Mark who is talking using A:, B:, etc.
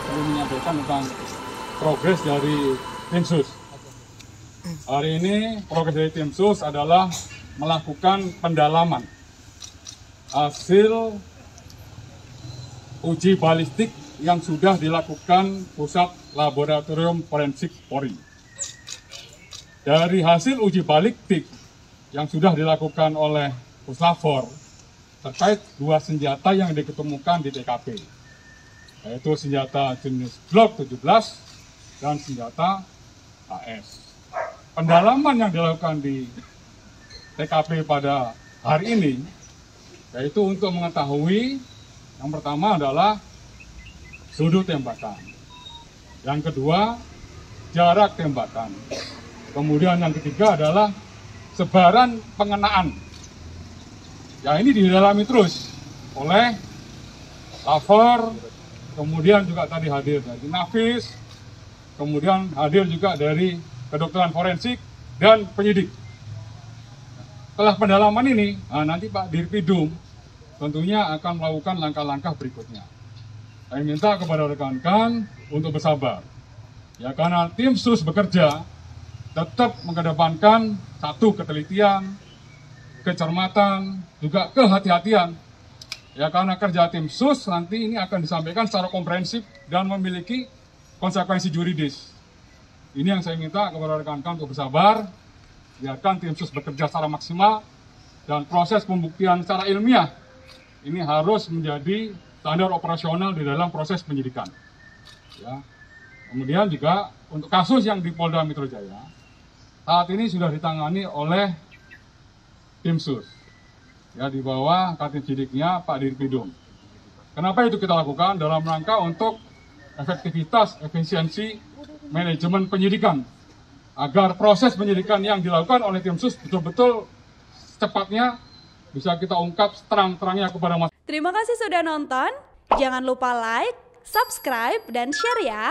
A: tentang progres dari tim sus. Hari ini progres dari tim sus adalah melakukan pendalaman hasil uji balistik yang sudah dilakukan pusat laboratorium forensik Polri. Dari hasil uji balistik yang sudah dilakukan oleh Puslafor terkait dua senjata yang diketemukan di TKP, yaitu senjata jenis Glock 17 dan senjata AS. Pendalaman yang dilakukan di TKP pada hari ini yaitu untuk mengetahui yang pertama adalah sudut tembakan. Yang kedua, jarak tembakan. Kemudian yang ketiga adalah sebaran pengenaan. Ya ini didalami terus oleh Lafor, kemudian juga tadi hadir dari Nafis, kemudian hadir juga dari kedokteran forensik dan penyidik. Setelah pendalaman ini, nah nanti Pak Dirpidum tentunya akan melakukan langkah-langkah berikutnya. Saya minta kepada rekan-rekan untuk bersabar. Ya karena tim sus bekerja tetap mengedepankan satu ketelitian, kecermatan, juga kehati-hatian. Ya karena kerja tim sus nanti ini akan disampaikan secara komprehensif dan memiliki konsekuensi juridis. Ini yang saya minta kepada rekan-rekan untuk bersabar, biarkan tim sus bekerja secara maksimal dan proses pembuktian secara ilmiah ini harus menjadi standar operasional di dalam proses penyidikan. Ya. Kemudian juga untuk kasus yang di Polda Metro Jaya, saat ini sudah ditangani oleh tim sus ya di bawah katin sidiknya Pak Dirpidum. Kenapa itu kita lakukan dalam rangka untuk efektivitas, efisiensi manajemen penyidikan agar proses penyidikan yang dilakukan oleh tim sus betul-betul cepatnya bisa kita ungkap terang-terangnya kepada masyarakat.
B: Terima kasih sudah nonton. Jangan lupa like, subscribe, dan share ya.